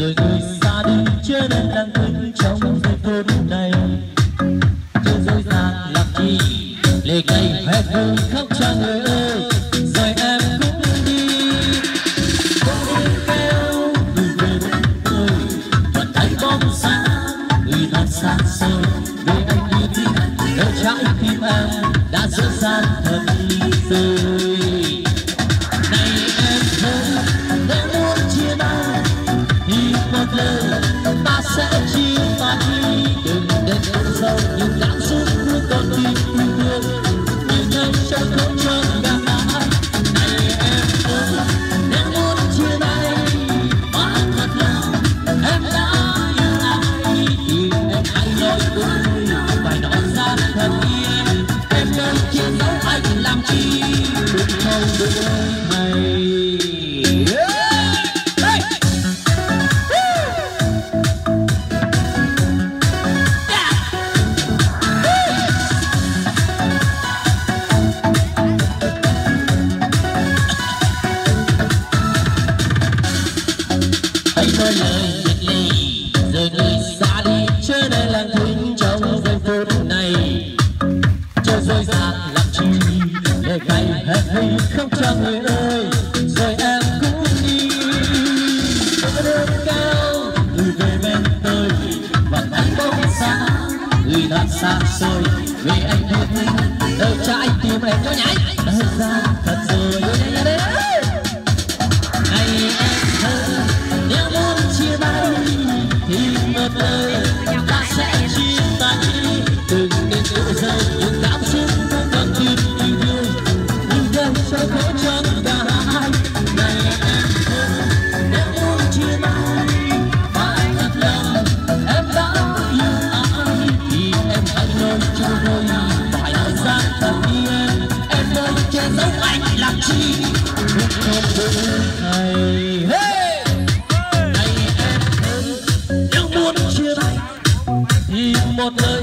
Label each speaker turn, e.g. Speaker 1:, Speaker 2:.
Speaker 1: rồi người xa đi chưa nên đang quên trong giây phút này. Chưa dối dàng làm chi lệ cây hết hương khóc cho người ơi rồi em cũng đi. Cô đi theo người về bên tôi và tay bóng xa người thật xa xôi để anh đi đi, đâu trái tim em đã dỡ dàng thật tư ta sẽ chia tay đừng đến con sâu nhưng cảm xúc của con tim yêu thương như nhau trong không cho cả hai này em ơi em muốn chia tay mà thật lòng em đã yêu ai thì em hãy nói tôi phải nói ra thật em em nên chia dấu anh làm chi đừng mong đợi nói lời biệt ly rời người xa đi chớ nên lặng thinh trong giây phút này cho dối dàng làm chi để ngày hết hay không cho người ơi rồi em cũng đi Có cao người về bên tôi và ánh bóng sáng người đã xa xôi vì anh biết đời trái tim em cho nhảy thời một lời